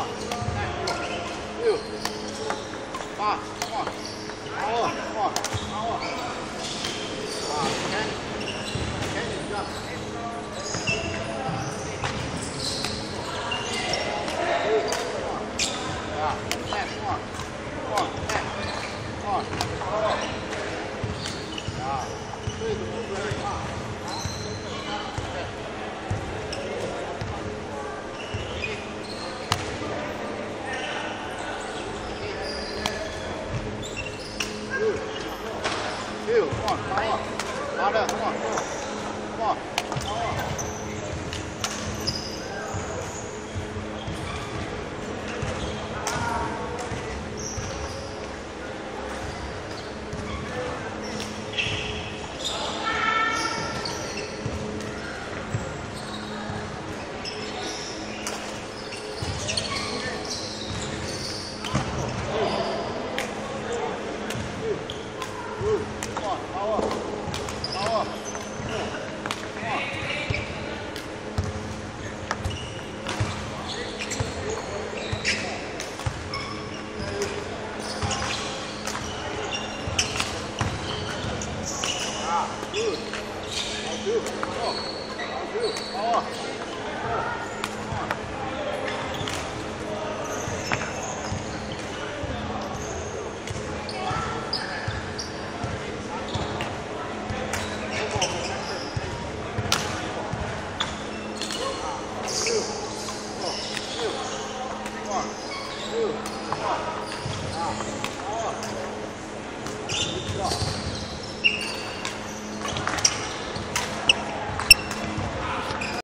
on. Back, come on. Two. Five, come on. All on, come on. All on. Five, ten. Ten is up. Three, come on. 拿不了这 Good job.